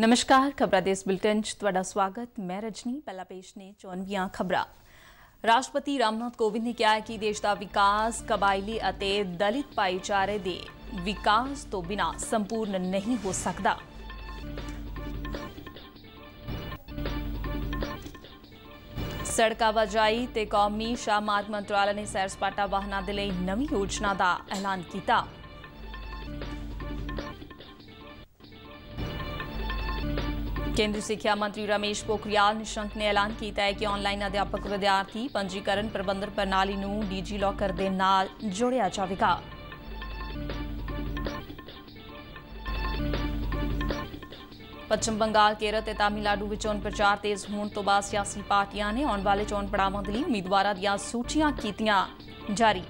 ਨਮਸਕਾਰ, ਖਬਰਾਂ ਦੇ ਇਸ ਬੁਲਟਨ 'ਚ ਤੁਹਾਡਾ ਸਵਾਗਤ। ਮੈਂ ਰਜਨੀ, ਪਹਿਲਾ ਪੇਸ਼ ਨੇ ਚੋਣਵੀਆਂ ਖਬਰਾਂ। ਰਾਸ਼ਟਰਪਤੀ ਰਾਮਨਾਥ ਕੋਵਿੰਦ ਨੇ ਕਿਹਾ ਹੈ ਕਿ ਦੇਸ਼ ਦਾ ਵਿਕਾਸ, ਕਬਾਇਲੀ ਅਤੇ ਦਲਿਤ ਭਾਈਚਾਰੇ ਦੇ ਵਿਕਾਸ ਤੋਂ ਬਿਨਾਂ ਸੰਪੂਰਨ ਨਹੀਂ ਹੋ ਸਕਦਾ। ਸੜਕ ਆਵਾਜਾਈ ਤੇ ਕੌਮੀ ਸ਼ਾਹ ਮਾਰਗ ਮੰਤਰਾਲਾ ਨੇ ਸੈਰ ਸਪਾਟਾ ਵਾਹਨਾਂ ਦੇ ਲਈ ਨਵੀਂ ਯੋਜਨਾ ਦਾ ਐਲਾਨ ਕੀਤਾ। ਕੇਂਦਰੀ ਸਿੱਖਿਆ ਮੰਤਰੀ ਰਮੇਸ਼ ਪੋਖਰਿਆਲ ਨਿਸ਼ੰਕ ਨੇ ਐਲਾਨ ਕੀਤਾ ਹੈ ਕਿ ਆਨਲਾਈਨ ਅਧਿਆਪਕ ਵਿਦਿਆਰਥੀ ਪੰਜੀਕਰਨ ਪ੍ਰਬੰਧਨ ਪ੍ਰਣਾਲੀ ਨੂੰ ਡੀਜੀ ਲੋਕਰ ਦੇ ਨਾਲ ਜੋੜਿਆ ਜਾਵੇਗਾ। ਪੱਛਮ ਬੰਗਾਲ, ਕੇਰਲ ਤੇ ਤਾਮਿਲਨਾਡੂ ਵਿੱਚ ਚੋਣ ਪ੍ਰਚਾਰ ਤੇਜ਼ ਹੋਣ ਤੋਂ ਬਾਅਦ ਸਿਆਸੀ ਪਾਰਟੀਆਂ ਨੇ ਆਉਣ ਵਾਲੇ ਚੋਣ ਪੜਾਵਾਂ ਦੇ ਲਈ ਉਮੀਦਵਾਰਾਂ ਦੀਆਂ ਸੂਚੀਆਂ ਕੀਤੀਆਂ ਜਾਰੀ।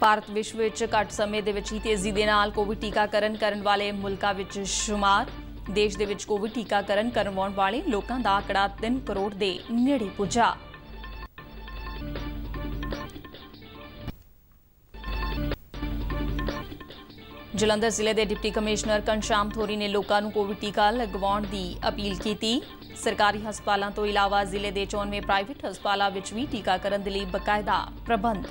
ਭਾਰਤ ਵਿਸ਼ਵ ਵਿੱਚ ਘੱਟ ਸਮੇਂ ਦੇ ਵਿੱਚ ਹੀ ਤੇਜ਼ੀ ਦੇ ਨਾਲ ਕੋਵਿਡ ਟੀਕਾਕਰਨ ਕਰਨ ਵਾਲੇ ਮੁਲਕਾਂ ਵਿੱਚ ਸ਼ੁਮਾਰ, ਦੇਸ਼ ਦੇ ਵਿੱਚ ਕੋਵਿਡ ਟੀਕਾਕਰਨ ਕਰਵਾਉਣ ਵਾਲੇ ਲੋਕਾਂ ਦਾ ਆંકੜਾ 3 ਕਰੋੜ ਦੇ ਨੇੜੇ ਪੁੱਜਾ। ਜਲੰਧਰ ਜ਼ਿਲ੍ਹੇ ਦੇ ਡਿਪਟੀ ਕਮਿਸ਼ਨਰ ਕੰਸ਼ਾਮ ਥੋਰੀ ਨੇ ਲੋਕਾਂ ਨੂੰ ਕੋਵਿਡ ਟੀਕਾ ਲਗਵਾਉਣ ਦੀ ਅਪੀਲ ਕੀਤੀ। ਸਰਕਾਰੀ ਹਸਪਤਾਲਾਂ ਤੋਂ ਇਲਾਵਾ ਜ਼ਿਲ੍ਹੇ ਦੇ 94 ਪ੍ਰਾਈਵੇਟ ਹਸਪਤਾਲਾਂ ਵਿੱਚ ਵੀ ਟੀਕਾਕਰਨ ਦੇ ਲਈ ਬਕਾਇਦਾ ਪ੍ਰਬੰਧ।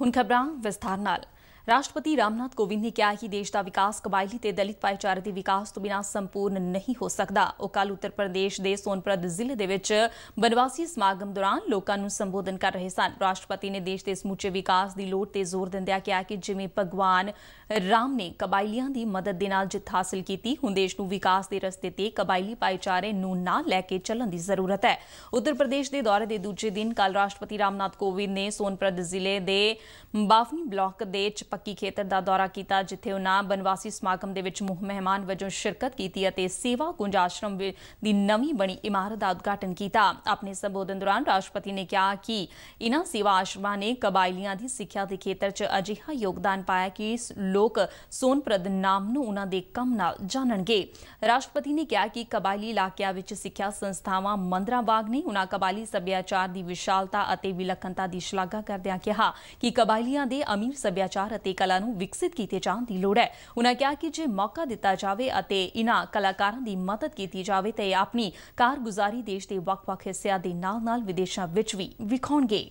ਹੁਣ ਖਬਰਾਂ ਵਿਸਥਾਰ ਨਾਲ। ਰਾਸ਼ਟਰਪਤੀ ਰਾਮਨਾਥ ਕੋਵਿੰਦ ਨੇ ਕਿਹਾ ਕਿ ਦੇਸ਼ ਦਾ ਵਿਕਾਸ ਕਬਾਇਲੀ ਤੇ ਦਲਿਤ ਭਾਈਚਾਰੇ ਦੇ ਵਿਕਾਸ ਤੋਂ ਬਿਨਾਂ ਸੰਪੂਰਨ ਨਹੀਂ ਹੋ ਸਕਦਾ। ਉਹ ਕੱਲ ਉੱਤਰ ਪ੍ਰਦੇਸ਼ ਦੇ ਸੋਨਪ੍ਰਦ ਜ਼ਿਲ੍ਹੇ ਦੇ ਵਿੱਚ ਬਨਵਾਸੀ ਸਮਾਗਮ ਦੌਰਾਨ ਲੋਕਾਂ ਨੂੰ ਸੰਬੋਧਨ ਕਰ ਰਹੇ ਸਨ। ਰਾਸ਼ਟਰਪਤੀ ਨੇ ਦੇਸ਼ ਦੇ ਸਮੁੱਚੇ ਵਿਕਾਸ ਦੀ ਲੋੜ ਤੇ ਜ਼ੋਰ ਦਿੰਦਿਆਂ ਕਿਹਾ ਕਿ ਜਿਵੇਂ ਭਗਵਾਨ ਰਾਮ ਨੇ ਕਬਾਇਲੀਆਂ ਦੀ ਮਦਦ ਦੇ ਨਾਲ ਜਿੱਤ ਹਾਸਲ ਕੀਤੀ। ਹੁਣ ਦੇਸ਼ ਨੂੰ ਵਿਕਾਸ ਦੇ ਰਸਤੇ ਤੇ ਕਬਾਇਲੀ ਭਾਈਚਾਰੇ ਨੂੰ ਨਾਲ ਲੈ ਕੇ ਚੱਲਣ ਦੀ ਜ਼ਰੂਰਤ ਹੈ। ਉੱਤਰ ਪ੍ਰਦੇਸ਼ ਦੇ ਦੌਰੇ ਦੇ ਦੂਜੇ ਦਿਨ ਕੱਲ ਰਾਸ਼ਟਰਪਤੀ ਰਾਮਨਾਥ ਕੋਵਿੰਦ ਨੇ ਸੋਨਪ੍ਰਦ ਜ਼ਿਲ੍ਹੇ ਦੇ ਬਾਫਨੀ ਬਲਾਕ ਦੇ ਚਪੱਕੀ ਖੇਤਰ ਦਾ ਦੌਰਾ ਕੀਤਾ, ਜਿੱਥੇ ਉਹਨਾਂ ਬਨਵਾਸੀ ਸਮਾਗਮ ਦੇ ਵਿੱਚ ਮੁੱਖ ਮਹਿਮਾਨ ਵਜੋਂ ਸ਼ਿਰਕਤ ਕੀਤੀ ਅਤੇ ਸੇਵਾ ਕੁੰਜ ਆਸ਼ਰਮ ਦੀ ਨਵੀਂ ਬਣੀ ਇਮਾਰਤ ਦਾ ਉਦਘਾਟਨ ਕੀਤਾ। ਆਪਣੇ ਸੰਬੋਧਨ ਦੌਰਾਨ ਰਾਸ਼ਟਰਪਤੀ ਨੇ ਕਿਹਾ ਕਿ ਇਨ੍ਹਾਂ ਸੇਵਾ ਆਸ਼ਰਮਾਂ ਨੇ ਕਬਾਇਲੀਆਂ ਦੀ ਸਿੱਖਿਆ ਦੇ ਖੇਤਰ 'ਚ ਅਜਿਹਾ ਯੋਗਦਾਨ ਪਾਇਆ ਕਿ ਲੋਕ ਸੋਨਪ੍ਰਦ ਨਾਮ ਨੂੰ ਉਹਨਾਂ ਦੇ ਕੰਮ ਨਾਲ ਜਾਣਨਗੇ ਰਾਸ਼ਟਰਪਤੀ ਨੇ ਕਿਹਾ ਕਿ ਕਬਾਇਲੀ ਇਲਾਕਿਆਂ ਵਿੱਚ ਸਿੱਖਿਆ ਸੰਸਥਾਵਾਂ ਮੰਦਰਾਂ ਬਾਗ ਨੇ ਉਹਨਾਂ ਕਬਾਇਲੀ ਸੱਭਿਆਚਾਰ ਦੀ ਵਿਸ਼ਾਲਤਾ ਅਤੇ ਵਿਲੱਖਣਤਾ ਦੀ ਸ਼ਲਾਘਾ ਕਰਦਿਆਂ ਕਿਹਾ ਕਿ ਕਬਾਇਲੀਆਂ ਦੇ ਅਮੀਰ ਸੱਭਿਆਚਾਰ ਅਤੇ ਕਲਾ ਨੂੰ ਵਿਕਸਿਤ ਕੀਤੇ ਜਾਣ ਦੀ ਲੋੜ ਹੈ ਉਹਨਾਂ ਕਿਹਾ ਕਿ ਜੇ ਮੌਕਾ ਦਿੱਤਾ ਜਾਵੇ ਅਤੇ ਇਨ੍ਹਾਂ ਕਲਾਕਾਰਾਂ ਦੀ ਮਦਦ ਕੀਤੀ ਜਾਵੇ ਤਾਂ ਇਹ ਆਪਣੀ ਕਾਰਗੁਜ਼ਾਰੀ ਦੇਸ਼ ਦੇ ਵੱਖ-ਵੱਖ ਹਿੱਸਿਆਂ ਦੇ ਨਾਲ-ਨਾਲ ਵਿਦੇਸ਼ਾਂ ਵਿੱਚ ਵੀ ਵਿਖਾਉਣਗੇ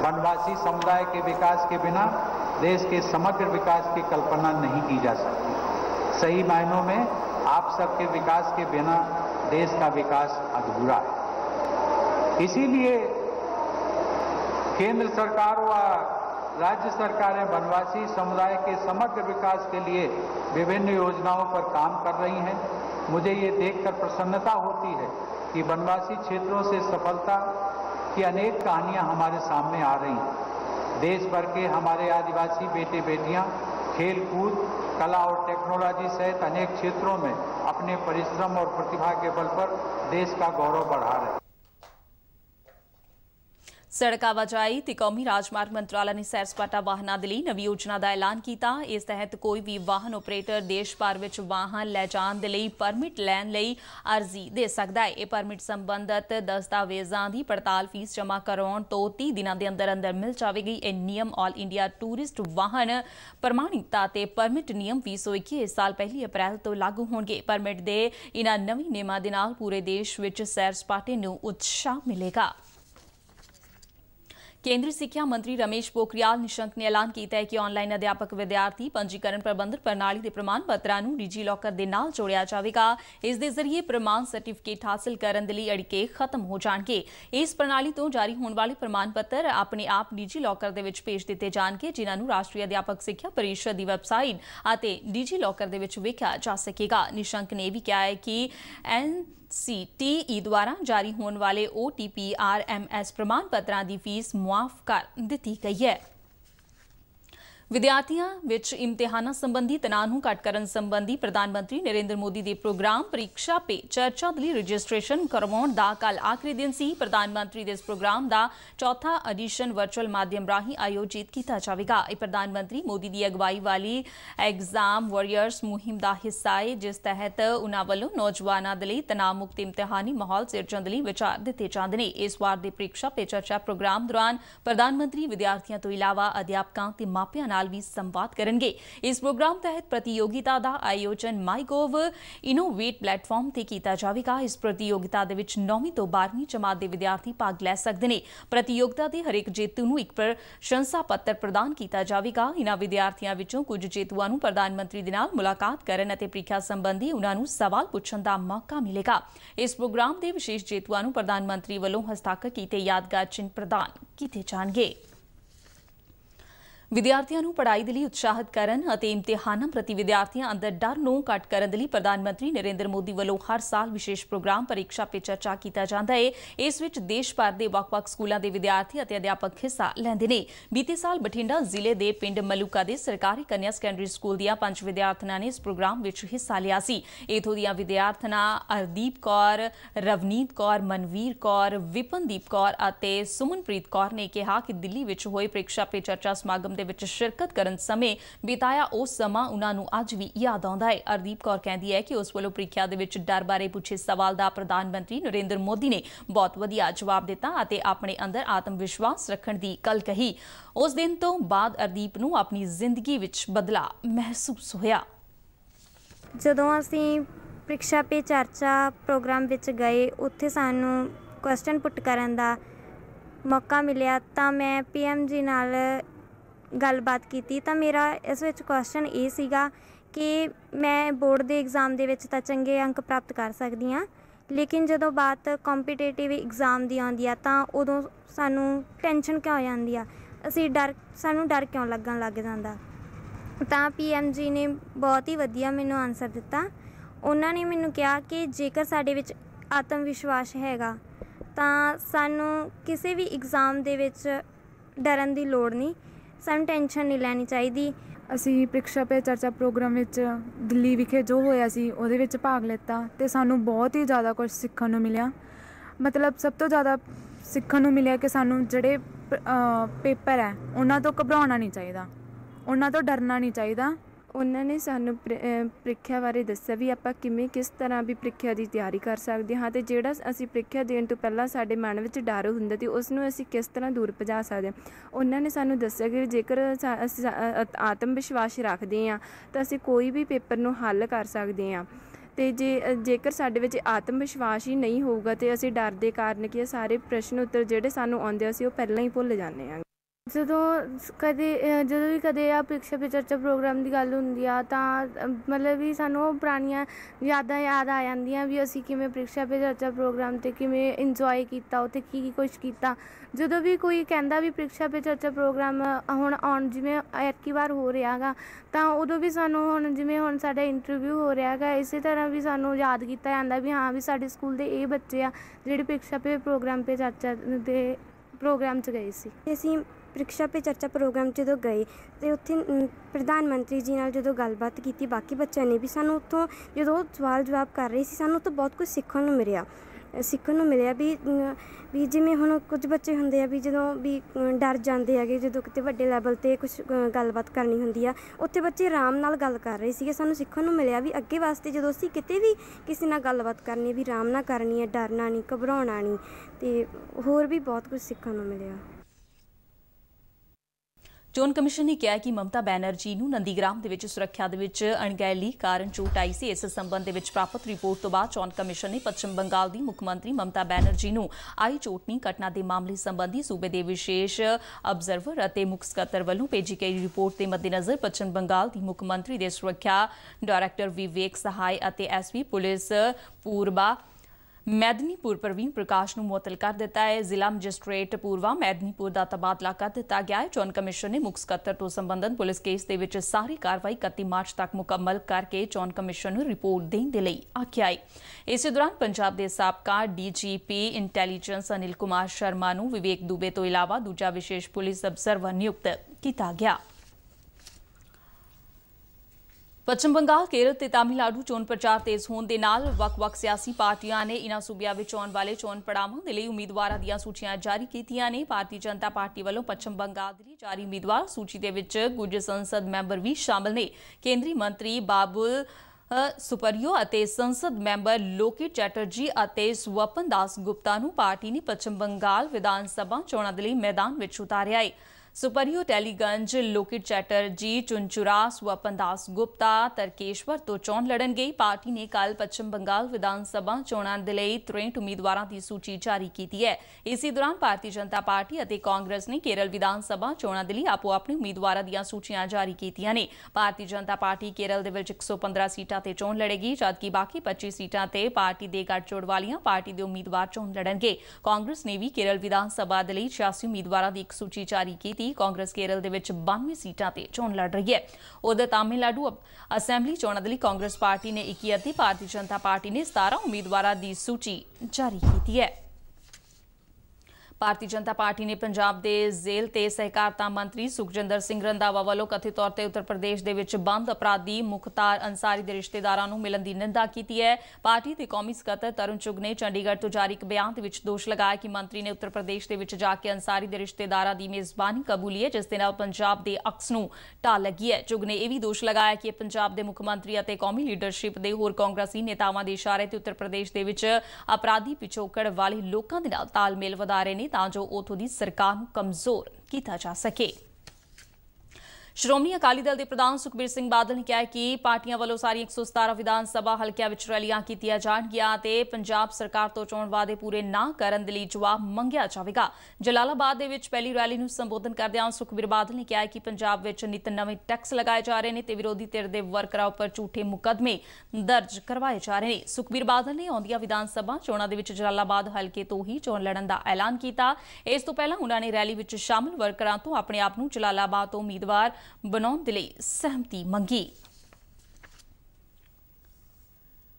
वनवासी समुदाय के विकास के बिना देश के समग्र विकास की कल्पना नहीं की जा सकती। सही मायनों में आप सबके विकास के बिना देश का विकास अधूरा है। इसीलिए केंद्र सरकार व राज्य सरकारें वनवासी समुदाय के समग्र विकास के लिए विभिन्न योजनाओं पर काम कर रही हैं। मुझे ये देखकर प्रसन्नता होती है कि वनवासी क्षेत्रों से सफलता की अनेक कहानियाँ हमारे सामने आ रही हैं। देश भर के हमारे आदिवासी बेटे बेटियाँ खेल कूद कला और टेक्नोलॉजी सहित अनेक क्षेत्रों में अपने परिश्रम और प्रतिभा के बल पर देश का गौरव बढ़ा रहे हैं। ਸੜਕ ਆਵਾਜਾਈ ਤੇ ਕੌਮੀ ਰਾਜਮਾਰਗ ਮੰਤਰਾਲਾ ਨੇ ਸੈਰ ਸਪਾਟਾ ਵਾਹਨਾਂ ਦੇ ਲਈ ਨਵੀਂ ਯੋਜਨਾ ਦਾ ਐਲਾਨ ਕੀਤਾ। ਇਸ ਤਹਿਤ ਕੋਈ ਵੀ ਵਾਹਨ ਆਪਰੇਟਰ ਦੇਸ਼ ਭਰ ਵਿੱਚ ਵਾਹਨ ਲੈ ਜਾਣ ਦੇ ਲਈ ਪਰਮਿਟ ਲੈਣ ਲਈ ਅਰਜ਼ੀ ਦੇ ਸਕਦਾ ਹੈ। ਇਹ ਪਰਮਿਟ ਸੰਬੰਧਤ ਦਸਤਾਵੇਜ਼ਾਂ ਦੀ ਪੜਤਾਲ ਫੀਸ ਜਮ੍ਹਾਂ ਕਰਾਉਣ ਤੋਂ 30 ਦਿਨਾਂ ਦੇ ਅੰਦਰ ਅੰਦਰ ਮਿਲ ਜਾਵੇਗੀ। ਇਹ ਨਿਯਮ ਆਲ ਇੰਡੀਆ ਟੂਰਿਸਟ ਵਾਹਨ ਪ੍ਰਮਾਣਿਕਤਾ ਤੇ ਪਰਮਿਟ ਨਿਯਮ 2021 ਇਸ ਸਾਲ ਪਹਿਲੀ ਅਪ੍ਰੈਲ ਤੋਂ ਲਾਗੂ ਹੋਣਗੇ। ਪਰਮਿਟ ਦੇ ਇਹਨਾਂ ਨਵੀਂ ਨਿਯਮਾਂ ਦੇ ਨਾਲ ਪੂਰੇ ਦੇਸ਼ ਵਿੱਚ ਸੈਰ ਸਪਾਟੇ ਨੂੰ ਉਤਸ਼ਾਹ ਮਿਲੇਗਾ। ਕੇਂਦਰੀ ਸਿੱਖਿਆ ਮੰਤਰੀ ਰਮੇਸ਼ ਪੋਖਰਿਆਲ ਨਿਸ਼ੰਕ ਨੇ ਐਲਾਨ ਕੀਤਾ ਹੈ ਕਿ ਆਨਲਾਈਨ ਅਧਿਆਪਕ ਵਿਦਿਆਰਥੀ ਪੰਜੀਕਰਨ ਪ੍ਰਬੰਧਨ ਪ੍ਰਣਾਲੀ ਦੇ ਪ੍ਰਮਾਣ ਪੱਤਰਾਂ ਨੂੰ ਡੀਜੀ ਲੋਕਰ ਦੇ ਨਾਲ ਜੋੜਿਆ ਜਾਵੇਗਾ। ਇਸ ਦੇ ਜ਼ਰੀਏ ਪ੍ਰਮਾਣ ਸਰਟੀਫਿਕੇਟ ਹਾਸਲ ਕਰਨ ਦੇ ਲਈ ਅੜਿਕੇ ਖਤਮ ਹੋ ਜਾਣਗੇ। ਇਸ ਪ੍ਰਣਾਲੀ ਤੋਂ ਜਾਰੀ ਹੋਣ ਵਾਲੇ ਪ੍ਰਮਾਣ ਪੱਤਰ ਆਪਣੇ ਆਪ ਡੀਜੀ ਲੋਕਰ ਦੇ ਵਿੱਚ ਭੇਜ ਦਿੱਤੇ ਜਾਣਗੇ, ਜਿਨ੍ਹਾਂ ਨੂੰ ਰਾਸ਼ਟਰੀ ਅਧਿਆਪਕ ਸਿੱਖਿਆ ਪਰਿਸ਼ਦ ਦੀ ਵੈਬਸਾਈਟ ਅਤੇ ਡੀਜੀ ਲੋਕਰ ਦੇ ਵਿੱਚ ਵੇਖਿਆ ਜਾ ਸਕੇਗਾ। ਨਿਸ਼ੰਕ ਨੇ ਵੀ ਕਿਹਾ ਹੈ ਕਿ ਐਨ ਸੀਟੀਈ ਦੁਆਰਾ ਜਾਰੀ ਹੋਣ ਵਾਲੇ OTP RMS ਪ੍ਰਮਾਣ ਪੱਤਰਾਂ ਦੀ ਫੀਸ ਮੁਆਫ ਕਰ ਦਿੱਤੀ ਗਈ ਹੈ। ਵਿਦਿਆਰਥੀਆਂ ਵਿੱਚ ਇਮਤਿਹਾਨਾਂ ਸੰਬੰਧੀ, ਤਣਾਅ ਨੂੰ ਘੱਟ ਕਰਨ ਸੰਬੰਧੀ ਪ੍ਰਧਾਨ ਮੰਤਰੀ ਨਰਿੰਦਰ ਮੋਦੀ ਦੇ ਪ੍ਰੋਗਰਾਮ, ਪ੍ਰੀਖਿਆ ਪੇ ਚਰਚਾ ਦੇ ਲਈ ਰਜਿਸਟ੍ਰੇਸ਼ਨ ਕਰਵਾਉਣ ਦਾ ਕੱਲ ਆਖਰੀ ਦਿਨ ਸੀ। ਪ੍ਰਧਾਨ ਮੰਤਰੀ ਦੇ ਇਸ ਪ੍ਰੋਗਰਾਮ ਦਾ ਚੌਥਾ ਐਡੀਸ਼ਨ ਵਰਚੁਅਲ ਮਾਧਿਅਮ ਰਾਹੀਂ ਆਯੋਜਿਤ ਕੀਤਾ ਜਾਵੇਗਾ। ਇਹ ਪ੍ਰਧਾਨ ਮੰਤਰੀ ਮੋਦੀ ਦੀ ਅਗਵਾਈ ਵਾਲੀ ਐਗਜ਼ਾਮ ਵਾਰੀਅਰਸ ਮੁਹਿੰਮ ਦਾ ਹਿੱਸਾ ਹੈ ਜਿਸ ਤਹਿਤ ਉਨ੍ਹਾਂ ਵੱਲੋਂ ਨੌਜਵਾਨਾਂ ਦੇ ਲਈ ਤਣਾਅ ਮੁਕਤ ਇਮਤਿਹਾਨੀ ਮਾਹੌਲ ਸਿਰਜਣ ਦੇ ਲਈ ਵਿਚਾਰ ਦਿੱਤੇ ਜਾਂਦੇ ਨੇ। ਇਸ ਵਾਰ ਦੇ ਪ੍ਰੀਖਿਆ ਪੇ ਚਰਚਾ ਪ੍ਰੋਗਰਾਮ ਦੌਰਾਨ ਪ੍ਰਧਾਨ ਮੰਤਰੀ ਵਿਦਿਆਰਥੀਆਂ ਤੋਂ ਇਲਾਵਾ ਅਧਿਆਪਕਾਂ ਤੇ ਮਾਪਿਆਂ ਨਾਲ ਵੀ ਸੰਵਾਦ ਕਰਨਗੇ। ਇਸ ਪ੍ਰੋਗਰਾਮ ਤਹਿਤ ਪ੍ਰਤੀਯੋਗਿਤਾ ਦਾ ਆਯੋਜਨ ਮਾਈਗੋਵ ਇਨੋਵੇਟ ਪਲੇਟਫਾਰਮ ਤੇ ਕੀਤਾ ਜਾਵੇਗਾ। ਇਸ ਪ੍ਰਤੀਯੋਗਿਤਾ ਦੇ ਵਿੱਚ 9ਵੀਂ ਤੋਂ 12ਵੀਂ ਜਮਾਤ ਦੇ ਵਿਦਿਆਰਥੀ ਭਾਗ ਲੈ ਸਕਦੇ ਨੇ। ਪ੍ਰਤੀਯੋਗਿਤਾ ਦੇ ਹਰੇਕ ਜੇਤੂ ਨੂੰ ਇੱਕ ਪ੍ਰਸ਼ੰਸਾ ਪੱਤਰ ਪ੍ਰਦਾਨ ਕੀਤਾ ਜਾਵੇਗਾ। ਇਹਨਾਂ ਵਿਦਿਆਰਥੀਆਂ ਵਿੱਚੋਂ ਕੁਝ ਜੇਤੂਆਂ ਨੂੰ ਪ੍ਰਧਾਨ ਮੰਤਰੀ ਦੇ ਨਾਲ ਮੁਲਾਕਾਤ ਕਰਨ ਅਤੇ ਪ੍ਰੀਖਿਆ ਸੰਬੰਧੀ ਉਹਨਾਂ ਨੂੰ ਸਵਾਲ ਪੁੱਛਣ ਦਾ ਮੌਕਾ ਮਿਲੇਗਾ। ਇਸ ਪ੍ਰੋਗਰਾਮ ਦੇ ਵਿਸ਼ੇਸ਼ ਜੇਤੂਆਂ ਨੂੰ ਪ੍ਰਧਾਨ ਮੰਤਰੀ ਵੱਲੋਂ ਹਸਤਾਖਰ ਕੀਤੇ ਯਾਦਗਾਰ ਚਿੰਨ੍ਹ ਪ੍ਰਦਾਨ ਕੀਤੇ ਜਾਣਗੇ। ਵਿਦਿਆਰਥੀਆਂ ਨੂੰ ਪੜ੍ਹਾਈ ਦੇ ਲਈ ਉਤਸ਼ਾਹਿਤ ਕਰਨ ਅਤੇ ਇਮਤਿਹਾਨਾਂ ਪ੍ਰਤੀ ਵਿਦਿਆਰਥੀਆਂ ਅੰਦਰ ਡਰ ਨੂੰ ਘੱਟ ਕਰਨ ਦੇ ਲਈ ਪ੍ਰਧਾਨ ਮੰਤਰੀ ਨਰਿੰਦਰ ਮੋਦੀ ਵੱਲੋਂ ਹਰ ਸਾਲ ਵਿਸ਼ੇਸ਼ ਪ੍ਰੋਗਰਾਮ ਪਰੀਖਿਆ ਪੇ ਚਰਚਾ ਕੀਤਾ ਜਾਂਦਾ ਹੈ ਇਸ ਵਿੱਚ ਦੇਸ਼ ਭਰ ਦੇ ਵੱਖ-ਵੱਖ ਸਕੂਲਾਂ ਦੇ ਵਿਦਿਆਰਥੀ ਅਤੇ ਅਧਿਆਪਕ ਹਿੱਸਾ ਲੈਂਦੇ ਨੇ। ਬੀਤੇ ਸਾਲ ਬਠਿੰਡਾ ਜ਼ਿਲ੍ਹੇ ਦੇ ਪਿੰਡ ਮਲੂਕਾ ਦੇ ਸਰਕਾਰੀ ਕੰਨਿਆ ਸੈਕੰਡਰੀ ਸਕੂਲ ਦੀਆਂ ਪੰਜ ਵਿਦਿਆਰਥਣਾਂ ਨੇ ਇਸ ਪ੍ਰੋਗਰਾਮ ਵਿੱਚ ਹਿੱਸਾ ਲਿਆ ਸੀ। ਇਥੋਂ ਦੀਆਂ ਵਿਦਿਆਰਥਣਾਂ ਅਰਦੀਪ ਕੌਰ, ਰਵਨੀਤ ਕੌਰ, ਮਨਵੀਰ ਕੌਰ, ਵਿਪਨਦੀਪ ਕੌਰ ਅਤੇ ਸੁਮਨਪ੍ਰੀਤ ਕੌਰ ਨੇ ਕਿਹਾ ਕਿ ਦਿੱਲੀ ਵਿੱਚ ਹੋਏ ਪ੍ਰੀਕਸ਼ਾ ਪੇ ਚਰਚਾ ਸਮਾਗਮ ਦੇ ਵਿੱਚ ਸ਼ਿਰਕਤ ਕਰਨ ਸਮੇਂ ਬਿਤਾਇਆ ਉਹ ਸਮਾਂ ਉਹਨਾਂ ਨੂੰ ਅੱਜ ਵੀ ਯਾਦ ਆਉਂਦਾ ਹੈ। ਅਰਦੀਪ ਕੌਰ ਕਹਿੰਦੀ ਹੈ ਕਿ ਉਸ ਵੱਲੋਂ ਪ੍ਰੀਖਿਆ ਦੇ ਵਿੱਚ ਡਰ ਬਾਰੇ ਪੁੱਛੇ ਸਵਾਲ ਦਾ ਪ੍ਰਧਾਨ ਮੰਤਰੀ ਨਰਿੰਦਰ ਮੋਦੀ ਨੇ ਬਹੁਤ ਵਧੀਆ ਜਵਾਬ ਦਿੱਤਾ ਅਤੇ ਆਪਣੇ ਅੰਦਰ ਆਤਮ ਵਿਸ਼ਵਾਸ ਰੱਖਣ ਦੀ ਗੱਲ ਕਹੀ। ਉਸ ਦਿਨ ਤੋਂ ਬਾਅਦ ਅਰਦੀਪ ਨੂੰ ਆਪਣੀ ਜ਼ਿੰਦਗੀ ਵਿੱਚ ਬਦਲਾ ਮਹਿਸੂਸ ਹੋਇਆ। ਜਦੋਂ ਅਸੀਂ ਪ੍ਰੀਖਿਆ ਪੇ ਚਰਚਾ ਪ੍ਰੋਗਰਾਮ ਵਿੱਚ ਗਏ, ਉੱਥੇ ਸਾਨੂੰ ਕੁਐਸਚਨ ਪੁੱਟ ਕਰਨ ਦਾ ਮੌਕਾ ਮਿਲਿਆ ਤਾਂ ਮੈਂ ਪੀਐਮ ਜੀ ਨਾਲ ਗੱਲਬਾਤ ਕੀਤੀ ਤਾਂ ਮੇਰਾ ਇਸ ਵਿੱਚ ਕੁਐਸਚਨ ਇਹ ਸੀਗਾ ਕਿ ਮੈਂ ਬੋਰਡ ਦੇ ਐਗਜ਼ਾਮ ਦੇ ਵਿੱਚ ਤਾਂ ਚੰਗੇ ਅੰਕ ਪ੍ਰਾਪਤ ਕਰ ਸਕਦੀ ਹਾਂ, ਲੇਕਿਨ ਜਦੋਂ ਬਾਤ ਕੰਪੀਟੀਟਿਵ ਐਗਜ਼ਾਮ ਦੀ ਆਉਂਦੀ ਆ ਤਾਂ ਉਦੋਂ ਸਾਨੂੰ ਟੈਨਸ਼ਨ ਕਿਉਂ ਹੋ ਜਾਂਦੀ ਆ? ਅਸੀਂ ਡਰ, ਸਾਨੂੰ ਡਰ ਕਿਉਂ ਲੱਗਣ ਲੱਗ ਜਾਂਦਾ? ਤਾਂ ਪੀਐਮ ਜੀ ਨੇ ਬਹੁਤ ਹੀ ਵਧੀਆ ਮੈਨੂੰ ਆਨਸਰ ਦਿੱਤਾ। ਉਹਨਾਂ ਨੇ ਮੈਨੂੰ ਕਿਹਾ ਕਿ ਜੇਕਰ ਸਾਡੇ ਵਿੱਚ ਆਤਮ ਵਿਸ਼ਵਾਸ ਹੈਗਾ, ਤਾਂ ਸਾਨੂੰ ਕਿਸੇ ਵੀ ਐਗਜ਼ਾਮ ਦੇ ਵਿੱਚ ਡਰਨ ਦੀ ਲੋੜ ਨਹੀਂ। ਸਾਨੂੰ ਟੈਨਸ਼ਨ ਨਹੀਂ ਲੈਣੀ ਚਾਹੀਦੀ। ਅਸੀਂ ਪ੍ਰੀਖਿਆ ਪੇ ਚਰਚਾ ਪ੍ਰੋਗਰਾਮ ਵਿੱਚ ਦਿੱਲੀ ਵਿਖੇ ਜੋ ਹੋਇਆ ਸੀ, ਉਹਦੇ ਵਿੱਚ ਭਾਗ ਲਿੱਤਾ ਤੇ ਸਾਨੂੰ ਬਹੁਤ ਹੀ ਜ਼ਿਆਦਾ ਕੁਝ ਸਿੱਖਣ ਨੂੰ ਮਿਲਿਆ। ਮਤਲਬ ਸਭ ਤੋਂ ਜ਼ਿਆਦਾ ਸਿੱਖਣ ਨੂੰ ਮਿਲਿਆ ਕਿ ਸਾਨੂੰ ਜਿਹੜੇ ਪੇਪਰ ਹੈ, ਉਹਨਾਂ ਤੋਂ ਘਬਰਾਉਣਾ ਨਹੀਂ ਚਾਹੀਦਾ। ਉਹਨਾਂ ਤੋਂ ਡਰਨਾ ਨਹੀਂ ਚਾਹੀਦਾ। ਉਹਨਾਂ ਨੇ ਸਾਨੂੰ ਪ੍ਰੀਖਿਆ ਬਾਰੇ ਦੱਸਿਆ ਵੀ ਆਪਾਂ ਕਿਵੇਂ ਕਿਸ ਤਰ੍ਹਾਂ ਵੀ ਪ੍ਰੀਖਿਆ ਦੀ ਤਿਆਰੀ ਕਰ ਸਕਦੇ ਹਾਂ ਤੇ ਜਿਹੜਾ ਅਸੀਂ ਪ੍ਰੀਖਿਆ ਦੇਣ ਤੋਂ ਪਹਿਲਾਂ ਸਾਡੇ ਮਨ ਵਿੱਚ ਡਰ ਹੁੰਦਾ ਤੇ ਉਸ ਨੂੰ ਅਸੀਂ ਕਿਸ ਤਰ੍ਹਾਂ ਦੂਰ ਭਜਾ ਸਕਦੇ ਹਾਂ। ਉਹਨਾਂ ਨੇ ਸਾਨੂੰ ਦੱਸਿਆ ਕਿ ਜੇਕਰ ਅਸੀਂ ਆਤਮ ਵਿਸ਼ਵਾਸ ਰੱਖਦੇ ਹਾਂ ਤਾਂ ਅਸੀਂ ਕੋਈ ਵੀ ਪੇਪਰ ਨੂੰ ਹੱਲ ਕਰ ਸਕਦੇ ਹਾਂ। ਤੇ ਜੇ ਜੇਕਰ ਸਾਡੇ ਵਿੱਚ ਆਤਮ ਵਿਸ਼ਵਾਸ ਹੀ ਨਹੀਂ ਹੋਊਗਾ ਤੇ ਅਸੀਂ ਡਰ ਦੇ ਕਾਰਨ ਕਿ ਸਾਰੇ ਪ੍ਰਸ਼ਨ ਉੱਤਰ ਜਿਹੜੇ ਸਾਨੂੰ ਆਉਂਦੇ ਅਸੀਂ ਉਹ ਪਹਿਲਾਂ ਹੀ ਭੁੱਲ ਜਾਂਦੇ ਹਾਂ ਜਦੋਂ ਕਦੇ ਜਦੋਂ ਵੀ ਕਦੇ ਆ ਪ੍ਰੀਖਿਆ ਪੇ ਚਰਚਾ ਪ੍ਰੋਗਰਾਮ ਦੀ ਗੱਲ ਹੁੰਦੀ ਆ, ਤਾਂ ਮਤਲਬ ਵੀ ਸਾਨੂੰ ਪੁਰਾਣੀਆਂ ਯਾਦਾਂ ਯਾਦ ਆ ਜਾਂਦੀਆਂ ਵੀ ਅਸੀਂ ਕਿਵੇਂ ਪ੍ਰੀਖਿਆ ਪੇ ਚਰਚਾ ਪ੍ਰੋਗਰਾਮ ਤੇ ਕਿਵੇਂ ਇੰਜੋਏ ਕੀਤਾ, ਉੱਥੇ ਕੀ ਕੀ ਕੁਝ ਕੀਤਾ। ਜਦੋਂ ਵੀ ਕੋਈ ਕਹਿੰਦਾ ਵੀ ਪ੍ਰੀਖਿਆ ਪੇ ਚਰਚਾ ਪ੍ਰੋਗਰਾਮ ਹੁਣ ਆਉਣ ਜਿਵੇਂ ਐਤਕੀ ਵਾਰ ਹੋ ਰਿਹਾਗਾ ਤਾਂ ਉਦੋਂ ਵੀ ਸਾਨੂੰ ਹੁਣ ਜਿਵੇਂ ਹੁਣ ਸਾਡਾ ਇੰਟਰਵਿਊ ਹੋ ਰਿਹਾਗਾ ਇਸੇ ਤਰ੍ਹਾਂ ਵੀ ਸਾਨੂੰ ਯਾਦ ਕੀਤਾ ਜਾਂਦਾ ਵੀ ਹਾਂ ਵੀ ਸਾਡੇ ਸਕੂਲ ਦੇ ਇਹ ਬੱਚੇ ਆ ਜਿਹੜੇ ਪ੍ਰੀਖਿਆ ਪੇ ਪ੍ਰੋਗਰਾਮ ਪੇ ਚਰਚਾ, ਦੇ ਪ੍ਰੋਗਰਾਮ 'ਚ ਗਏ ਸੀ। ਅਸੀਂ ਪ੍ਰੀਖਿਆ ਪੇ ਚਰਚਾ ਪ੍ਰੋਗਰਾਮ ਜਦੋਂ ਗਏ ਅਤੇ ਉੱਥੇ ਪ੍ਰਧਾਨ ਮੰਤਰੀ ਜੀ ਨਾਲ ਜਦੋਂ ਗੱਲਬਾਤ ਕੀਤੀ, ਬਾਕੀ ਬੱਚਿਆਂ ਨੇ ਵੀ ਸਾਨੂੰ ਉੱਥੋਂ ਜਦੋਂ ਸਵਾਲ ਜਵਾਬ ਕਰ ਰਹੇ ਸੀ, ਸਾਨੂੰ ਉੱਥੋਂ ਬਹੁਤ ਕੁਝ ਸਿੱਖਣ ਨੂੰ ਮਿਲਿਆ। ਸਿੱਖਣ ਨੂੰ ਮਿਲਿਆ ਵੀ ਵੀ ਜਿਵੇਂ ਹੁਣ ਕੁਝ ਬੱਚੇ ਹੁੰਦੇ ਆ ਵੀ ਜਦੋਂ ਵੀ ਡਰ ਜਾਂਦੇ ਹੈਗੇ, ਜਦੋਂ ਕਿਤੇ ਵੱਡੇ ਲੈਵਲ ਤੇ ਕੁਝ ਗੱਲਬਾਤ ਕਰਨੀ ਹੁੰਦੀ ਆ, ਉੱਥੇ ਬੱਚੇ ਆਰਾਮ ਨਾਲ ਗੱਲ ਕਰ ਰਹੇ ਸੀਗੇ, ਸਾਨੂੰ ਸਿੱਖਣ ਨੂੰ ਮਿਲਿਆ ਵੀ ਅੱਗੇ ਵਾਸਤੇ ਜਦੋਂ ਅਸੀਂ ਕਿਤੇ ਵੀ ਕਿਸੇ ਨਾਲ ਗੱਲਬਾਤ ਕਰਨੀ ਵੀ ਆਰਾਮ ਨਾਲ ਕਰਨੀ ਹੈ ਡਰਨਾ ਨਹੀਂ ਘਬਰਾਉਣਾ ਨਹੀਂ ਤੇ ਹੋਰ ਵੀ ਬਹੁਤ ਕੁਝ ਸਿੱਖਣ ਨੂੰ ਮਿਲਿਆ। ਚੋਣ ਕਮਿਸ਼ਨ ਨੇ ਕਿਹਾ ਕਿ ਮਮਤਾ ਬੈਨਰਜੀ ਨੂੰ ਨੰਦੀਗ੍ਰਾਮ ਦੇ ਵਿੱਚ ਸੁਰੱਖਿਆ ਦੇ ਵਿੱਚ ਅਣਗਹਿਲੀ ਕਾਰਨ ਚੋਟ ਆਈ ਸੀ। ਇਸ ਸੰਬੰਧ ਦੇ ਵਿੱਚ ਪ੍ਰਾਪਤ ਰਿਪੋਰਟ ਤੋਂ ਬਾਅਦ ਚੋਣ ਕਮਿਸ਼ਨ ਨੇ ਪੱਛਮ ਬੰਗਾਲ ਦੀ ਮੁੱਖ ਮੰਤਰੀ ਮਮਤਾ ਬੈਨਰਜੀ ਨੂੰ ਆਈ ਚੋਟਨੀ ਘਟਨਾ ਦੇ ਮਾਮਲੇ ਸੰਬੰਧੀ ਸੂਬੇ ਦੇ ਵਿਸ਼ੇਸ਼ ਅਬਜ਼ਰਵਰ ਅਤੇ ਮੁੱਖ ਸਕੱਤਰ ਵੱਲੋਂ ਭੇਜੀ ਗਈ ਰਿਪੋਰਟ ਦੇ ਮੱਦੇਨਜ਼ਰ ਪੱਛਮ ਬੰਗਾਲ ਦੀ ਮੁੱਖ ਮੰਤਰੀ ਦੇ ਸੁਰੱਖਿਆ, ਡਾਇਰੈਕਟਰ ਵਿਵੇਕ ਸਹਾਇ ਅਤੇ ਐਸਪੀ ਪੁਲਿਸ, ਪੂਰਬਾ ਮੈਦਨੀਪੁਰ ਪ੍ਰਵੀਨ ਪ੍ਰਕਾਸ਼ ਨੂੰ ਮੁਅਤਲ ਕਰ ਦਿੱਤਾ ਹੈ। ਜ਼ਿਲ੍ਹਾ ਮੈਜਿਸਟ੍ਰੇਟ ਪੂਰਵਾ ਮੈਦਨੀਪੁਰ ਦਾ ਤਬਾਦਲਾ ਕਰ ਦਿੱਤਾ ਗਿਆ ਹੈ। ਚੋਣ ਕਮਿਸ਼ਨ ਨੇ ਮੁੱਖ ਸਕੱਤਰ ਤੋਂ ਸੰਬੰਧਤ ਪੁਲਿਸ ਕੇਸ ਦੇ ਵਿੱਚ ਸਾਰੀ ਕਾਰਵਾਈ 31 ਮਾਰਚ ਤੱਕ ਮੁਕੰਮਲ ਕਰਕੇ ਚੋਣ ਕਮਿਸ਼ਨ ਨੂੰ ਰਿਪੋਰਟ ਦੇਣ ਦੇ ਲਈ ਆਖਿਆ ਹੈ। ਇਸੇ ਦੌਰਾਨ ਪੰਜਾਬ ਦੇ ਸਾਬਕਾ ਡੀਜੀਪੀ ਇੰਟੈਲੀਜੈਂਸ ਅਨਿਲ ਕੁਮਾਰ ਸ਼ਰਮਾ ਨੂੰ ਵਿਵੇਕ ਦੁਬੇ ਤੋਂ ਇਲਾਵਾ ਦੂਜਾ ਵਿਸ਼ੇਸ਼ ਪੁਲਿਸ ਅਫਸਰ ਨਿਯੁਕਤ ਕੀਤਾ ਗਿਆ। ਪੱਛਮ ਬੰਗਾਲ, ਕੇਰਲ ਤੇ ਤਾਮਿਲਨਾਡੂ ਚੋਣ ਪ੍ਰਚਾਰ ਤੇਜ਼ ਹੋਣ ਦੇ ਨਾਲ ਵੱਖ-ਵੱਖ ਸਿਆਸੀ ਪਾਰਟੀਆਂ ਨੇ ਇਨ੍ਹਾਂ ਸੂਬਿਆਂ ਵਿੱਚ ਆਉਣ ਵਾਲੇ ਚੋਣ ਪੜਾਵਾਂ ਦੇ ਲਈ ਉਮੀਦਵਾਰਾਂ ਦੀਆਂ ਸੂਚੀਆਂ ਜਾਰੀ ਕੀਤੀਆਂ ਨੇ। ਭਾਰਤੀ ਜਨਤਾ ਪਾਰਟੀ ਵੱਲੋਂ ਪੱਛਮ ਬੰਗਾਲ ਦੇ ਲਈ ਜਾਰੀ ਉਮੀਦਵਾਰ ਸੂਚੀ ਦੇ ਵਿੱਚ ਕੁਝ ਸੰਸਦ ਮੈਂਬਰ ਵੀ ਸ਼ਾਮਲ ਨੇ। ਕੇਂਦਰੀ ਮੰਤਰੀ ਬਾਬੁਲ ਸੁਪਰੀਓ ਅਤੇ ਸੰਸਦ ਮੈਂਬਰ ਲੋਕਿਤ ਚੈਟਰਜੀ ਅਤੇ ਸਵਪਨ ਦਾਸ ਗੁਪਤਾ ਨੂੰ ਪਾਰਟੀ ਨੇ ਪੱਛਮ ਬੰਗਾਲ ਵਿਧਾਨ ਸਭਾ ਚੋਣਾਂ ਦੇ ਲਈ ਮੈਦਾਨ ਵਿੱਚ ਉਤਾਰਿਆ ਹੈ ਸੁਪਰੀਓ ਟੈਲੀਗੰਜ ਲੋਕਿਤ ਚੈਟਰਜੀ ਚੁੰਚੁਰਾ ਸਵਪਨ ਦਾਸ ਗੁਪਤਾ ਤਰਕੇਸ਼ਵਰ ਤੋਂ ਚੋਣ ਲੜਨਗੇ ਪਾਰਟੀ ਨੇ ਕੱਲ ਪੱਛਮ ਬੰਗਾਲ ਵਿਧਾਨ ਸਭਾ ਚੋਣਾਂ ਦੇ ਲਈ 63 ਉਮੀਦਵਾਰਾਂ ਦੀ ਸੂਚੀ ਜਾਰੀ ਕੀਤੀ ਹੈ ਇਸੇ ਦੌਰਾਨ ਭਾਰਤੀ ਜਨਤਾ ਪਾਰਟੀ ਅਤੇ ਕਾਂਗਰਸ ਨੇ ਕੇਰਲ ਵਿਧਾਨ ਸਭਾ ਚੋਣਾਂ ਦੇ ਲਈ ਆਪੋ ਆਪਣੇ ਉਮੀਦਵਾਰਾਂ ਦੀਆਂ ਸੂਚੀਆਂ ਜਾਰੀ ਕੀਤੀਆਂ ਨੇ ਭਾਰਤੀ ਜਨਤਾ ਪਾਰਟੀ ਕੇਰਲ ਦੇ ਵਿੱਚ 115 ਸੀਟਾਂ ਤੇ ਚੋਣ ਲੜੇਗੀ ਜਦਕਿ ਬਾਕੀ 25 ਸੀਟਾਂ ਤੇ ਪਾਰਟੀ ਦੇ ਗੱਠਜੋੜ ਵਾਲੀਆਂ ਪਾਰਟੀ ਦੇ ਉਮੀਦਵਾਰ ਚੋਣ ਲੜਨਗੇ ਕਾਂਗਰਸ ਨੇ ਵੀ ਕੇਰਲ ਵਿਧਾਨ ਸਭਾ ਦੇ ਲਈ 86 ਉਮੀਦਵਾਰਾਂ ਦੀ ਇੱਕ ਸੂਚੀ ਜਾਰੀ ਕੀਤੀ ਕੀਤੀ ਕਾਂਗਰਸ ਕੇਰਲ ਦੇ ਵਿੱਚ 92 ਸੀਟਾਂ ਤੇ ਚੋਣ ਲੜ ਰਹੀ ਹੈ। ਉਧਰ ਤਾਮਿਲਨਾਡੂ ਅਸੈਂਬਲੀ ਚੋਣਾਂ ਦੇ ਲਈ ਕਾਂਗਰਸ ਪਾਰਟੀ ਨੇ 21 ਅਤੇ ਭਾਰਤੀ ਜਨਤਾ ਪਾਰਟੀ ਨੇ 17 ਉਮੀਦਵਾਰਾਂ ਦੀ ਸੂਚੀ ਜਾਰੀ ਕੀਤੀ ਹੈ। ਭਾਰਤੀ ਜਨਤਾ ਪਾਰਟੀ ਨੇ ਪੰਜਾਬ ਦੇ ਜ਼ੇਲ ਤੇ ਸਹਿਕਾਰਤਾ ਮੰਤਰੀ ਸੁਖਜਿੰਦਰ ਸਿੰਘ ਰੰਦਾਵਾ ਵੱਲੋਂ ਕਥਿਤ ਤੌਰ ਤੇ ਉੱਤਰ ਪ੍ਰਦੇਸ਼ ਦੇ ਵਿੱਚ ਬੰਦ ਅਪਰਾਧੀ ਮੁਖਤਾਰ ਅੰਸਾਰੀ ਦੇ ਰਿਸ਼ਤੇਦਾਰਾਂ ਨੂੰ ਮਿਲਣ ਦੀ ਨਿੰਦਾ ਕੀਤੀ ਹੈ। ਪਾਰਟੀ ਦੇ ਕੌਮੀ ਸਕੱਤਰ ਤਰੁਣ ਚੁਗ ਨੇ ਚੰਡੀਗੜ੍ਹ ਤੋਂ ਜਾਰੀ ਇੱਕ ਬਿਆਨ ਦੇ ਵਿੱਚ ਦੋਸ਼ ਲਗਾਇਆ ਕਿ ਮੰਤਰੀ ਨੇ ਉੱਤਰ ਪ੍ਰਦੇਸ਼ ਦੇ ਵਿੱਚ ਜਾ ਕੇ ਅੰਸਾਰੀ ਦੇ ਰਿਸ਼ਤੇਦਾਰਾਂ ਦੀ ਮੇਜ਼ਬਾਨੀ ਕਬੂਲੀ ਹੈ, ਜਿਸ ਦੇ ਨਾਲ ਪੰਜਾਬ ਦੇ ਅਕਸ ਨੂੰ ਢਾਲ ਲੱਗੀ ਹੈ। ਚੁਗ ਨੇ ਇਹ ਵੀ ਦੋਸ਼ ਲਗਾਇਆ ਕਿ ਪੰਜਾਬ ਦੇ ਮੁੱਖ ਮੰਤਰੀ ਅਤੇ ਕੌਮੀ ਲੀਡਰਸ਼ਿਪ ਦੇ ਹੋਰ ਕਾਂਗਰਸੀ ਨੇਤਾਵਾਂ ਦੇ ਇਸ਼ਾਰੇ ਤੇ ਉੱਤਰ ਪ੍ਰਦੇਸ਼ ਦੇ ਵਿੱਚ ਅਪਰਾਧੀ ਪਿਛੋਕੜ ਵਾਲੇ ਲੋਕਾਂ ਦੇ ਨਾਲ ਤਾਲਮੇਲ ਵਧਾ ਰਹੇ ਨੇ ਤਾਂ ਜੋ ਉਥੋਂ ਦੀ ਸਰਕਾਰ ਨੂੰ ਕਮਜ਼ੋਰ ਕੀਤਾ ਜਾ ਸਕੇ। ਸ਼੍ਰੋਮਣੀ ਅਕਾਲੀ ਦਲ ਦੇ ਪ੍ਰਧਾਨ ਸੁਖਬੀਰ ਸਿੰਘ ਬਾਦਲ ਨੇ ਕਿਹਾ ਕਿ ਪਾਰਟੀਆਂ ਵੱਲੋਂ ਸਾਰੀ 117 ਵਿਧਾਨ ਸਭਾ ਹਲਕਿਆਂ ਵਿੱਚ ਰੈਲੀਆਂ ਕੀਤੀਆਂ ਜਾਣਗੀਆਂ ਤੇ ਪੰਜਾਬ ਸਰਕਾਰ ਤੋਂ ਚੋਣ ਵਾਅਦੇ ਪੂਰੇ ਨਾ ਕਰਨ ਦੇ ਲਈ ਜਵਾਬ ਮੰਗਿਆ ਜਾਵੇਗਾ। ਜਲਾਲਾਬਾਦ ਦੇ ਵਿੱਚ ਪਹਿਲੀ ਰੈਲੀ ਨੂੰ ਸੰਬੋਧਨ ਕਰਦਿਆਂ ਸੁਖਬੀਰ ਬਾਦਲ ਨੇ ਕਿਹਾ ਕਿ ਪੰਜਾਬ ਵਿੱਚ ਨਿਤ ਨਵੇਂ ਟੈਕਸ ਲਗਾਏ ਜਾ ਰਹੇ ਨੇ ਤੇ ਵਿਰੋਧੀ ਧਿਰ ਦੇ ਵਰਕਰਾਂ ਉੱਪਰ ਝੂਠੇ ਮੁਕਦਮੇ ਦਰਜ ਕਰਵਾਏ ਜਾ ਰਹੇ ਨੇ। ਸੁਖਬੀਰ ਬਾਦਲ ਨੇ ਆਉਂਦੀਆਂ ਵਿਧਾਨ ਸਭਾ ਚੋਣਾਂ ਦੇ ਵਿੱਚ ਜਲਾਲਾਬਾਦ ਹਲਕੇ ਤੋਂ ਹੀ ਚੋਣ ਲੜਨ ਦਾ ਐਲਾਨ ਕੀਤਾ। ਇਸ ਤੋਂ ਪਹਿਲਾਂ ਉਹਨਾਂ ਨੇ ਰੈਲੀ ਵਿੱਚ ਸ਼ਾਮਲ ਵਰਕਰਾਂ ਤੋਂ ਆਪਣੇ ਆਪ ਨੂੰ ਜਲਾਲਾਬਾਦ ਤੋਂ ਉਮੀਦਵਾਰ ਬਣਾਉਣ ਦੇ ਲਈ ਸਹਿਮਤੀ ਮੰਗੀ।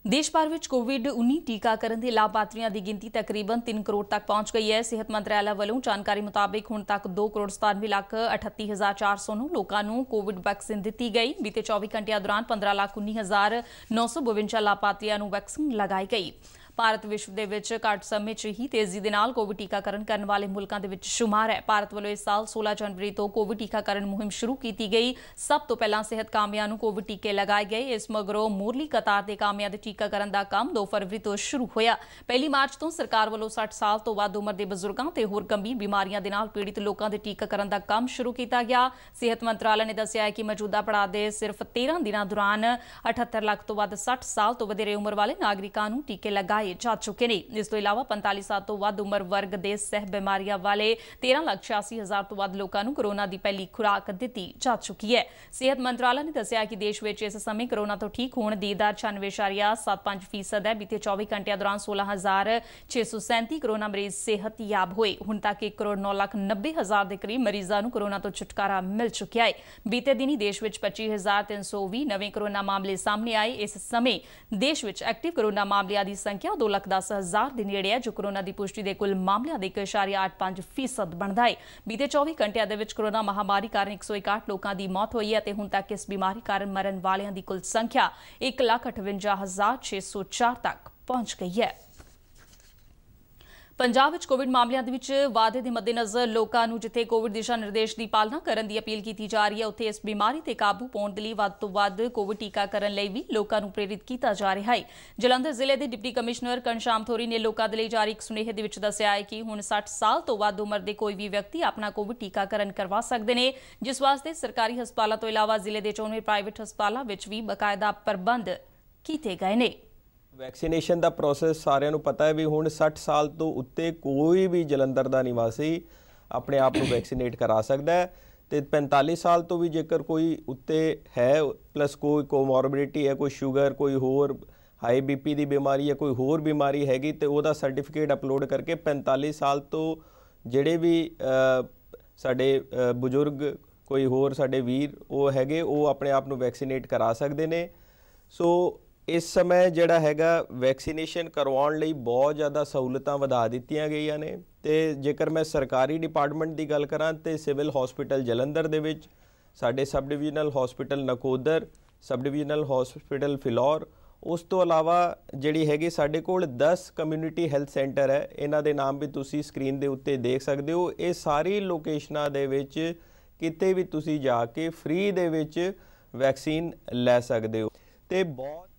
ਦੇਸ਼ ਭਰ ਵਿੱਚ ਕੋਵਿਡ-19 ਟੀਕਾਕਰਨ ਦੇ ਲਾਭਪਾਤਰੀਆਂ ਦੀ ਗਿਣਤੀ ਤਕਰੀਬਨ 3 ਕਰੋੜ ਤੱਕ ਪਹੁੰਚ ਗਈ ਹੈ। ਸਿਹਤ ਮੰਤਰਾਲਾ ਵੱਲੋਂ ਜਾਣਕਾਰੀ ਮੁਤਾਬਕ ਹੁਣ ਤੱਕ 2 ਕਰੋੜ 97 ਲੱਖ 38400 ਨੂੰ ਲੋਕਾਂ ਨੂੰ ਕੋਵਿਡ ਵੈਕਸੀਨ ਦਿੱਤੀ ਗਈ। ਬੀਤੇ 24 ਘੰਟਿਆਂ ਦੌਰਾਨ 15 ਲੱਖ 19952 ਲਾਭਪਾਤਰੀਆਂ ਨੂੰ ਵੈਕਸੀਨ ਲਗਾਈ ਗਈ। ਭਾਰਤ ਵਿਸ਼ਵ ਦੇ ਵਿੱਚ ਘੱਟ ਸਮੇਂ 'ਚ ਹੀ ਤੇਜ਼ੀ ਦੇ ਨਾਲ ਕੋਵਿਡ ਟੀਕਾਕਰਨ ਕਰਨ ਵਾਲੇ ਮੁਲਕਾਂ ਦੇ ਵਿੱਚ ਸ਼ੁਮਾਰ ਹੈ। ਭਾਰਤ ਵੱਲੋਂ ਇਸ ਸਾਲ 16 ਜਨਵਰੀ ਤੋਂ ਕੋਵਿਡ ਟੀਕਾਕਰਨ ਮੁਹਿੰਮ ਸ਼ੁਰੂ ਕੀਤੀ ਗਈ। ਸਭ ਤੋਂ ਪਹਿਲਾਂ ਸਿਹਤ ਕਾਮਿਆਂ ਨੂੰ ਕੋਵਿਡ ਟੀਕੇ ਲਗਾਏ ਗਏ। ਇਸ ਮਗਰੋਂ ਮੂਰਲੀ ਕਤਾਰ ਦੇ ਕਾਮਿਆਂ ਦੇ ਟੀਕਾਕਰਨ ਦਾ ਕੰਮ 2 ਫਰਵਰੀ ਤੋਂ ਸ਼ੁਰੂ ਹੋਇਆ। ਪਹਿਲੀ ਮਾਰਚ ਤੋਂ ਸਰਕਾਰ ਵੱਲੋਂ 60 ਸਾਲ ਤੋਂ ਵੱਧ ਉਮਰ ਦੇ ਬਜ਼ੁਰਗਾਂ ਤੇ ਹੋਰ ਗੰਭੀਰ ਬਿਮਾਰੀਆਂ ਦੇ ਨਾਲ ਪੀੜਿਤ ਲੋਕਾਂ ਦੇ ਟੀਕਾਕਰਨ ਦਾ ਕੰਮ ਸ਼ੁਰੂ ਕੀਤਾ ਗਿਆ। ਸਿਹਤ ਮੰਤਰਾਲੇ ਨੇ ਦੱਸਿਆ ਹੈ ਕਿ ਮੌਜੂਦਾ ਪੜਾਅ ਦੇ ਸਿਰਫ 13 ਦਿਨਾਂ ਦੌਰਾਨ 78 ਲੱਖ ਤੋਂ ਵੱਧ 60 ਸਾਲ ਤੋਂ ਵਧੇਰੇ ਉਮਰ ਵਾਲੇ ਨਾਗਰਿਕਾਂ ਨੂੰ ਟੀਕੇ ਲਗਾਏ ਜਾ ਚੁੱਕੇ ਨੇ। ਇਸ ਤੋਂ ਇਲਾਵਾ 45 ਸਾਲ ਤੋਂ ਵੱਧ ਉਮਰ ਵਰਗ ਦੇ ਸਹਿ ਬਿਮਾਰੀਆਂ ਵਾਲੇ 13,86,000 ਤੋਂ ਵੱਧ ਲੋਕਾਂ ਨੂੰ ਕੋਰੋਨਾ ਦੀ ਪਹਿਲੀ ਖੁਰਾਕ ਦਿੱਤੀ ਜਾ ਚੁੱਕੀ ਹੈ। ਸਿਹਤ ਮੰਤਰਾਲਾ ਨੇ ਦੱਸਿਆ ਕਿ ਦੇਸ਼ ਵਿੱਚ ਇਸ ਸਮੇਂ ਕੋਰੋਨਾ ਤੋਂ ਠੀਕ ਹੋਣ ਦੀ ਦਰ 96.75% ਹੈ। ਬੀਤੇ 24 ਘੰਟਿਆਂ ਦੌਰਾਨ 16,637 ਕੋਰੋਨਾ ਮਰੀਜ਼ ਸਿਹਤਯਾਬ ਹੋਏ। ਹੁਣ ਤੱਕ 1 ਕਰੋੜ 9 ਲੱਖ 90 ਹਜ਼ਾਰ ਦੇ ਕਰੀਬ ਮਰੀਜ਼ਾਂ ਨੂੰ ਕੋਰੋਨਾ ਤੋਂ ਛੁਟਕਾਰਾ ਮਿਲ ਚੁੱਕਿਆ ਹੈ। ਬੀਤੇ ਦਿਨੀ ਦੇਸ਼ ਵਿੱਚ 25320 ਨਵੇਂ ਕੋਰੋਨਾ ਮਾਮਲੇ ਸਾਹਮਣੇ ਆਏ। ਇਸ ਸਮੇਂ ਦੇਸ਼ ਵਿੱਚ ਐਕਟਿਵ ਕੋਰੋਨਾ ਮਾਮਲਿਆਂ ਦੀ ਸੰਖਿਆ 2 ਲੱਖ 10 ਹਜ਼ਾਰ ਦੇ ਨੇੜੇ ਹੈ ਜੋ ਕੋਰੋਨਾ ਦੀ ਪੁਸ਼ਟੀ ਦੇ ਕੁੱਲ ਮਾਮਲਿਆਂ ਦੇ 1.85% ਬਣਦਾ ਹੈ। ਬੀਤੇ 24 ਘੰਟਿਆਂ ਦੇ ਵਿੱਚ ਕੋਰੋਨਾ ਮਹਾਮਾਰੀ ਕਾਰਨ 161 ਲੋਕਾਂ ਦੀ ਮੌਤ ਹੋਈ ਹੈ ਤੇ ਹੁਣ ਤੱਕ ਇਸ ਬਿਮਾਰੀ ਕਾਰਨ ਮਰਨ ਵਾਲਿਆਂ ਦੀ ਕੁੱਲ ਸੰਖਿਆ 1,58,604 ਤੱਕ ਪਹੁੰਚ ਗਈ ਹੈ। ਪੰਜਾਬ ਵਿੱਚ ਕੋਵਿਡ ਮਾਮਲਿਆਂ ਦੇ ਵਿੱਚ ਵਾਧੇ ਦੇ ਮੱਦੇਨਜ਼ਰ ਲੋਕਾਂ ਨੂੰ ਜਿੱਥੇ ਕੋਵਿਡ ਦਿਸ਼ਾ ਨਿਰਦੇਸ਼ ਦੀ ਪਾਲਣਾ ਕਰਨ ਦੀ ਅਪੀਲ ਕੀਤੀ ਜਾ ਰਹੀ ਹੈ, ਉੱਥੇ ਇਸ ਬਿਮਾਰੀ ਤੇ ਕਾਬੂ ਪਾਉਣ ਦੇ ਲਈ ਵੱਧ ਤੋਂ ਵੱਧ ਕੋਵਿਡ ਟੀਕਾਕਰਨ ਲਈ ਵੀ ਲੋਕਾਂ ਨੂੰ ਪ੍ਰੇਰਿਤ ਕੀਤਾ ਜਾ ਰਿਹਾ ਹੈ। ਜਲੰਧਰ ਜ਼ਿਲ੍ਹੇ ਦੇ ਡਿਪਟੀ ਕਮਿਸ਼ਨਰ ਕਨਸ਼ਾਮ ਥੋਰੀ ਨੇ ਲੋਕਾਂ ਦੇ ਲਈ ਜਾਰੀ ਇੱਕ ਸੁਨੇਹੇ ਦੇ ਵਿੱਚ ਦੱਸਿਆ ਹੈ ਕਿ ਹੁਣ 60 ਸਾਲ ਤੋਂ ਵੱਧ ਉਮਰ ਦੇ ਕੋਈ ਵੀ ਵਿਅਕਤੀ ਆਪਣਾ ਕੋਵਿਡ ਟੀਕਾਕਰਨ ਕਰਵਾ ਸਕਦੇ ਨੇ, ਜਿਸ ਵਾਸਤੇ ਸਰਕਾਰੀ ਹਸਪਤਾਲਾਂ ਤੋਂ ਇਲਾਵਾ ਜ਼ਿਲ੍ਹੇ ਦੇ ਚੋਣਵੇਂ ਪ੍ਰਾਈਵੇਟ ਹਸਪਤਾਲਾਂ ਵਿੱਚ ਵੀ ਬਕਾਇਦਾ ਪ੍ਰਬੰਧ ਕੀਤੇ ਗਏ ਨੇ। ਵੈਕਸੀਨੇਸ਼ਨ ਦਾ ਪ੍ਰੋਸੈਸ ਸਾਰਿਆਂ ਨੂੰ ਪਤਾ ਹੈ ਵੀ ਹੁਣ 60 ਸਾਲ ਤੋਂ ਉੱਤੇ ਕੋਈ ਵੀ ਜਲੰਧਰ ਦਾ ਨਿਵਾਸੀ ਆਪਣੇ ਆਪ ਨੂੰ ਵੈਕਸੀਨੇਟ ਕਰਾ ਸਕਦਾ ਹੈ ਤੇ 45 ਸਾਲ ਤੋਂ ਵੀ ਜੇਕਰ ਕੋਈ ਉੱਤੇ ਹੈ ਪਲੱਸ ਕੋਈ ਕੋਮੋਰਬਿਡਿਟੀ ਹੈ, ਕੋਈ ਸ਼ੂਗਰ ਕੋਈ ਹੋਰ ਹਾਈ ਬੀਪੀ ਦੀ ਬਿਮਾਰੀ ਹੈ ਕੋਈ ਹੋਰ ਬਿਮਾਰੀ ਹੈਗੀ ਤੇ ਉਹਦਾ ਸਰਟੀਫਿਕੇਟ ਅਪਲੋਡ ਕਰਕੇ 45 ਸਾਲ ਤੋਂ ਜਿਹੜੇ ਵੀ ਸਾਡੇ ਬਜ਼ੁਰਗ, ਕੋਈ ਹੋਰ ਸਾਡੇ ਵੀਰ ਉਹ ਹੈਗੇ, ਉਹ ਆਪਣੇ ਆਪ ਨੂੰ ਵੈਕਸੀਨੇਟ ਕਰਾ ਸਕਦੇ ਨੇ। ਸੋ ਇਸ ਸਮੇਂ ਜਿਹੜਾ ਹੈਗਾ ਵੈਕਸੀਨੇਸ਼ਨ ਕਰਵਾਉਣ ਲਈ ਬਹੁਤ ਜ਼ਿਆਦਾ ਸਹੂਲਤਾਂ ਵਧਾ ਦਿੱਤੀਆਂ ਗਈਆਂ ਨੇ ਤੇ ਜੇਕਰ ਮੈਂ ਸਰਕਾਰੀ ਡਿਪਾਰਟਮੈਂਟ ਦੀ ਗੱਲ ਕਰਾਂ ਤੇ ਸਿਵਲ ਹਸਪੀਟਲ ਜਲੰਧਰ ਦੇ ਵਿੱਚ, ਸਾਡੇ sub divisional hospital Nakodar sub divisional hospital Phillaur, ਉਸ ਤੋਂ ਇਲਾਵਾ ਜਿਹੜੀ ਹੈਗੀ ਸਾਡੇ ਕੋਲ 10 ਕਮਿਊਨਿਟੀ ਹੈਲਥ ਸੈਂਟਰ ਹੈ। ਇਹਨਾਂ ਦੇ ਨਾਮ ਵੀ ਤੁਸੀਂ ਸਕਰੀਨ ਦੇ ਉੱਤੇ ਦੇਖ ਸਕਦੇ ਹੋ। ਇਹ ਸਾਰੀ ਲੋਕੇਸ਼ਨਾਂ ਦੇ ਵਿੱਚ ਕਿਤੇ ਵੀ ਤੁਸੀਂ ਜਾ ਕੇ ਫ੍ਰੀ ਦੇ ਵਿੱਚ ਵੈਕਸੀਨ ਲੈ ਸਕਦੇ ਹੋ। ਤੇ ਬਹੁਤ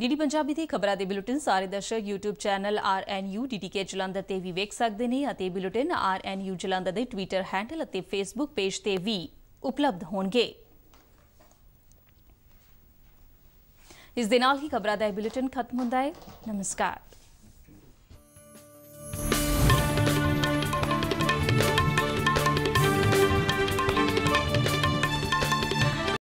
ਡੀਡੀ ਪੰਜਾਬੀ ਦੇ ਖਬਰਾਂ ਦੇ ਬੁਲੇਟਿਨ ਸਾਰੇ ਦਰਸ਼ਕ YouTube channel RNU DTK Jalandhar ਤੇ ਵੀ ਵੇਖ ਸਕਦੇ ਨੇ ਅਤੇ ਬੁਲੇਟਿਨ RNU ਜਲੰਧਰ ਦੇ ਟਵਿੱਟਰ ਹੈਂਡਲ ਅਤੇ ਫੇਸਬੁੱਕ ਪੇਜ ਤੇ ਵੀ ਉਪਲਬਧ ਹੋਣਗੇ। ਇਸ ਦੇ ਨਾਲ ਹੀ ਖਬਰਾਂ ਦਾ ਬੁਲੇਟਿਨ ਖਤਮ ਹੁੰਦਾ ਹੈ। ਨਮਸਕਾਰ।